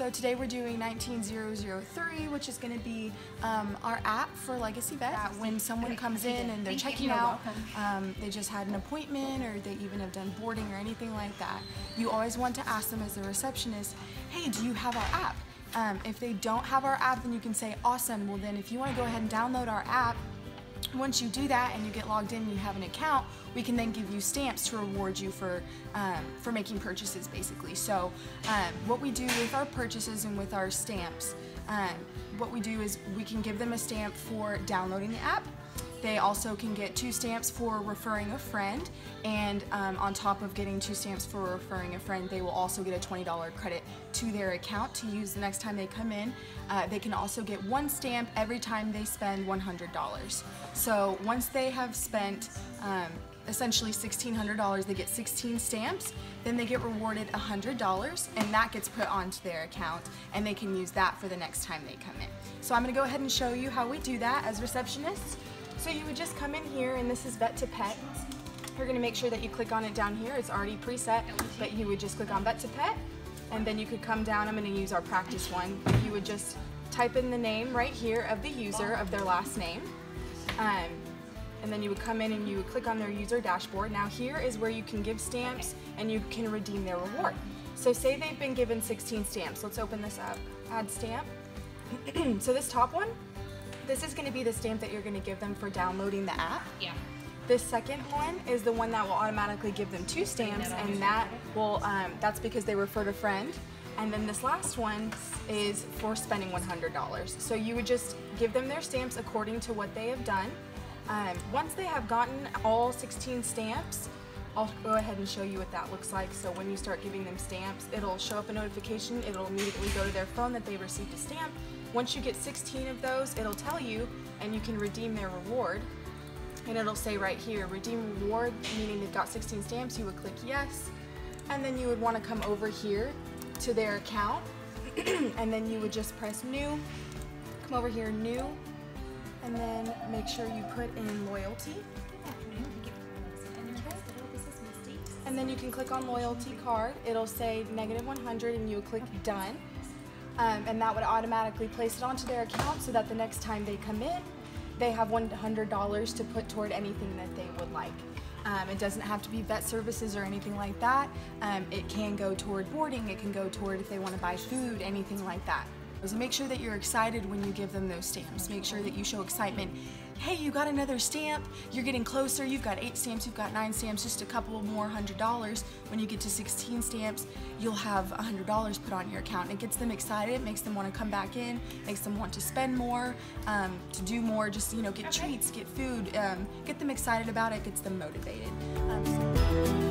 So today we're doing 19003, which is going to be um, our app for Legacy Vet. When someone comes in and they're checking out, um, they just had an appointment or they even have done boarding or anything like that, you always want to ask them as the receptionist, hey, do you have our app? Um, if they don't have our app, then you can say, awesome, well then if you want to go ahead and download our app, once you do that and you get logged in and you have an account, we can then give you stamps to reward you for um, for making purchases basically. So um, what we do with our purchases and with our stamps, um, what we do is we can give them a stamp for downloading the app they also can get two stamps for referring a friend, and um, on top of getting two stamps for referring a friend, they will also get a $20 credit to their account to use the next time they come in. Uh, they can also get one stamp every time they spend $100. So once they have spent um, essentially $1,600, they get 16 stamps, then they get rewarded $100 and that gets put onto their account and they can use that for the next time they come in. So I'm gonna go ahead and show you how we do that as receptionists. So you would just come in here and this is Vet2Pet. You're gonna make sure that you click on it down here. It's already preset, but you would just click on Vet2Pet and then you could come down. I'm gonna use our practice one. You would just type in the name right here of the user of their last name. Um, and then you would come in and you would click on their user dashboard. Now here is where you can give stamps and you can redeem their reward. So say they've been given 16 stamps. Let's open this up. Add stamp. so this top one, this is gonna be the stamp that you're gonna give them for downloading the app. Yeah. This second one is the one that will automatically give them two stamps, and that will um, that's because they referred a friend. And then this last one is for spending $100. So you would just give them their stamps according to what they have done. Um, once they have gotten all 16 stamps, I'll go ahead and show you what that looks like. So when you start giving them stamps, it'll show up a notification. It'll immediately go to their phone that they received a stamp. Once you get 16 of those, it'll tell you and you can redeem their reward. And it'll say right here, redeem reward, meaning they've got 16 stamps. You would click yes. And then you would want to come over here to their account. and then you would just press new. Come over here, new. And then make sure you put in loyalty. And then you can click on loyalty card. It'll say negative 100 and you click done. Um, and that would automatically place it onto their account so that the next time they come in, they have $100 to put toward anything that they would like. Um, it doesn't have to be vet services or anything like that. Um, it can go toward boarding, it can go toward if they want to buy food, anything like that. So make sure that you're excited when you give them those stamps. Make sure that you show excitement. Hey, you got another stamp. You're getting closer. You've got eight stamps. You've got nine stamps. Just a couple more hundred dollars. When you get to 16 stamps, you'll have a hundred dollars put on your account. It gets them excited. It makes them want to come back in. Makes them want to spend more, um, to do more. Just you know, get okay. treats, get food, um, get them excited about it. Gets them motivated. Um, so